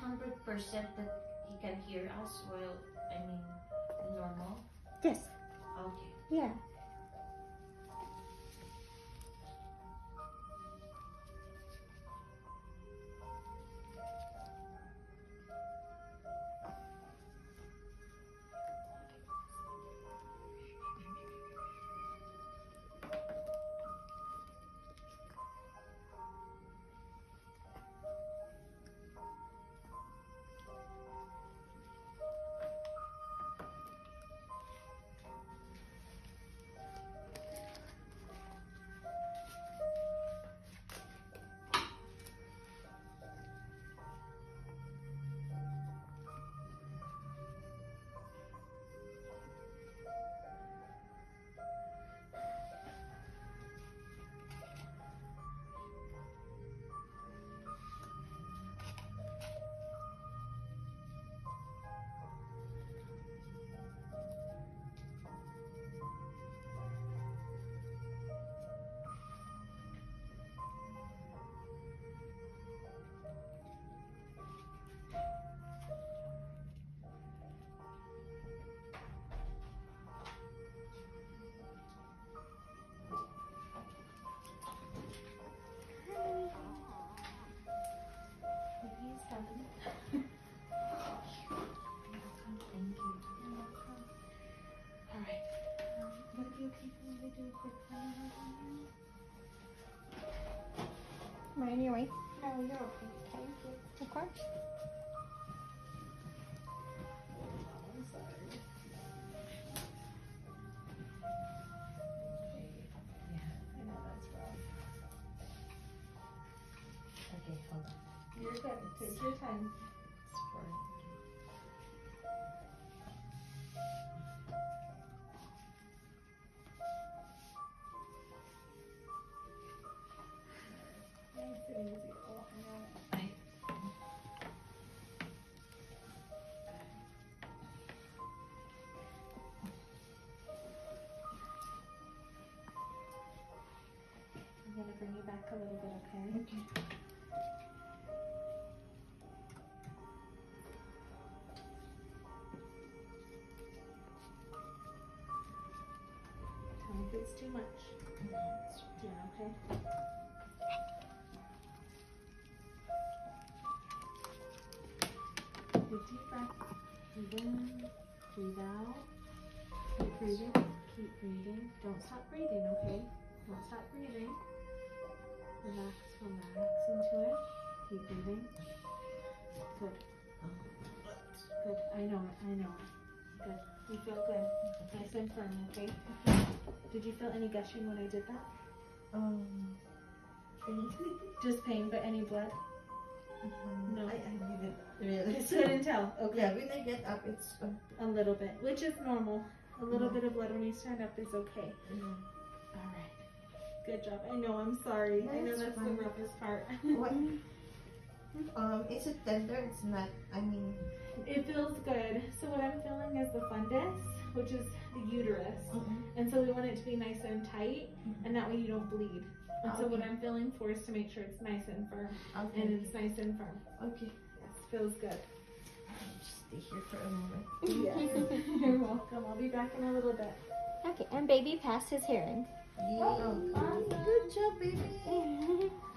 hundred percent that he can hear us while I mean normal? Yes. Okay. Yeah. Alright. Um, would it be okay for me to do a quick final? Am I in your way? No, you're okay. Thank you. Of course. I'm sorry. Yeah, I know that's rough. Okay, hold on. You're good. Take your time. Bring you back a little bit, okay? Okay. Tell me if it's too much. Doing okay? Big deep breath. Breathe in, breathe out. Keep breathing, keep breathing. Don't stop breathing, okay? Don't stop breathing. Relax, relax into it. Keep breathing. Good. Good. I know it, I know it. Good. You feel good. Nice and firm, okay? Did you feel any gushing when I did that? Um, Just pain, but any blood? No. I, I didn't really. realize. Couldn't tell. Okay. Yeah, when I get up, it's uh, A little bit, which is normal. A little Yeah. bit of blood when you stand up is okay. yeah. All right. Good job. I know. I'm sorry. I know That's that's the roughest part. What? Um, is it tender? It's not. I mean, it feels good. So what I'm feeling is the fundus, which is the uterus, mhm. and so we want it to be nice and tight, and that way you don't bleed. And so what I'm feeling for is to make sure it's nice and firm, okay. and it's nice and firm. okay. Yes, feels good. I'll just stay here for a moment. Yes. You're welcome. I'll be back in a little bit. Okay, and baby passed his hearing. Awesome. Oh, good job, baby. Oh,